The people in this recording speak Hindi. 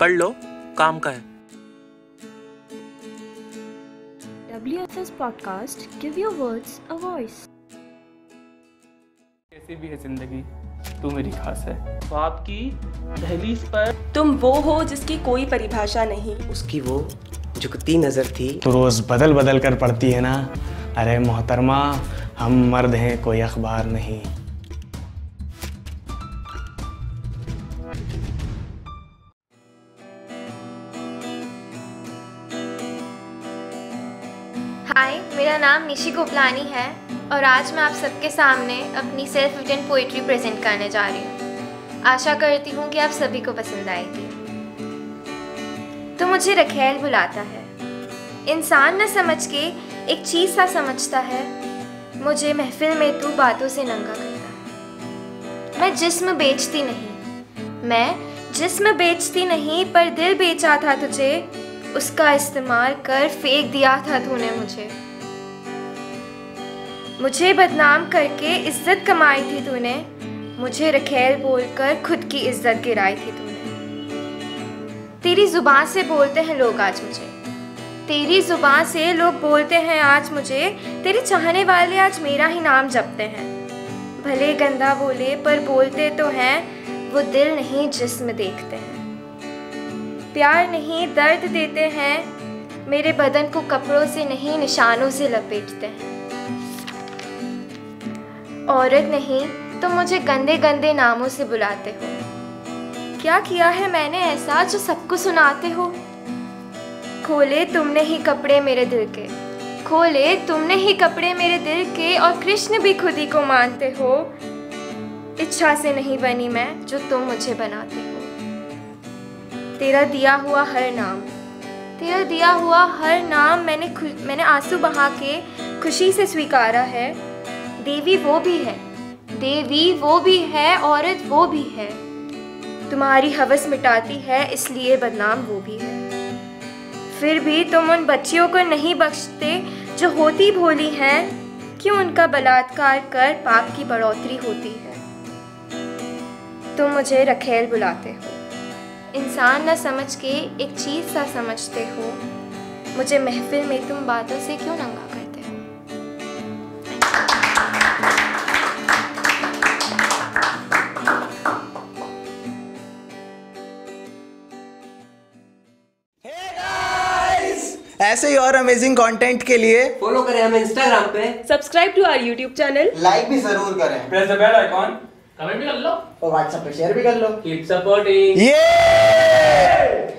पढ़ लो काम का है। WFS podcast give your words a voice. कैसी भी है ज़िंदगी तू मेरी खास है। ख्वाब की दहलीज पर तुम वो हो जिसकी कोई परिभाषा नहीं। उसकी वो झुकती नज़र थी। तो रोज बदल बदल कर पढ़ती है ना? अरे मोहतरमा हम मर्द हैं कोई अखबार नहीं। हाय मेरा नाम निशी गोपलानी है और आज मैं आप सबके सामने अपनी सेल्फ रिटन पोइट्री प्रेजेंट करने जा रही हूँ। आशा करती हूँ कि आप सभी को पसंद आएगी। तो मुझे रखेल बुलाता है। इंसान न समझ के एक चीज़ सा समझता है। मुझे महफिल में तू बातों से नंगा करता मैं जिस्म बेचती नहीं। मैं जिस्म बेचती नहीं, पर दिल बेचा था तुझे। उसका इस्तेमाल कर फेंक दिया था तूने मुझे। मुझे बदनाम करके इज़्ज़त कमाई थी तूने। मुझे रखेल बोलकर खुद की इज़्ज़त गिराई थी तूने। तेरी ज़ुबान से बोलते हैं लोग आज मुझे। तेरी ज़ुबान से लोग बोलते हैं आज मुझे। तेरे चाहने वाले आज मेरा ही नाम जपते हैं। भले गंदा बोले पर बोलते तो हैं, वो दिल नहीं जिस्म देखते। हैं प्यार नहीं, दर्द देते हैं, मेरे बदन को कपड़ों से नहीं, निशानों से लपेटते हैं। औरत नहीं तो मुझे गंदे गंदे नामों से बुलाते हो। क्या किया है मैंने ऐसा जो सबको सुनाते हो? खोले तुमने ही कपड़े मेरे दिल के। खोले तुमने ही कपड़े मेरे दिल के और कृष्ण भी खुद ही को मानते हो। इच्छा से नहीं बनी मैं जो तुम मुझे बनाते हो। तेरा दिया हुआ हर नाम। तेरा दिया हुआ हर नाम मैंने मैंने आँसू बहा के खुशी से स्वीकारा है। देवी वो भी है। देवी वो भी है, औरत वो भी है। तुम्हारी हवस मिटाती है, इसलिए बदनाम वो भी है। फिर भी तुम उन बच्चियों को नहीं बख्शते जो होती भोली हैं, क्यों उनका बलात्कार कर पाप की बढ़ोतरी होती है? तुम मुझे रखेल बुलाते हो। इंसान ना समझ के एक चीज़ सा समझते हो। मुझे महफिल में तुम बातों से क्यों नंगा करते हो? ऐसे ही और अमेजिंग कंटेंट के लिए फॉलो करें हमें इंस्टाग्राम पे। Subscribe to our YouTube channel like भी ज़रूर करें। Press the bell icon comment भी कर लो। और व्हाट्सएप पे शेयर भी कर लो। कीप सपोर्टिंग ये